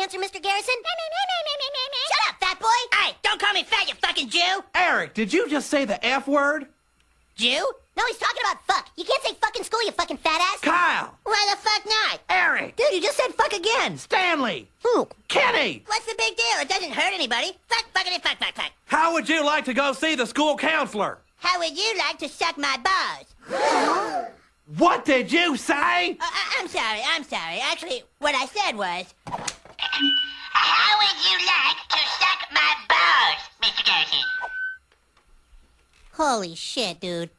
the answer, Mr. Garrison? Shut up, fat boy! Hey, don't call me fat, you fucking Jew! Eric, did you just say the F word? Jew? No, he's talking about fuck. You can't say fuck in school, you fucking fat ass. Kyle! Why the fuck not? Eric! Dude, you just said fuck again. Stanley! Who? Kenny! What's the big deal? It doesn't hurt anybody. Fuck, fuckity, fuck, fuck, fuck. How would you like to go see the school counselor? How would you like to suck my balls? What did you say? Uh, I'm sorry, I'm sorry. Actually, what I said was... How would you like to suck my balls, Mr. Garrison? Holy shit, dude.